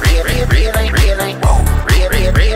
real, real, real, real, real, real,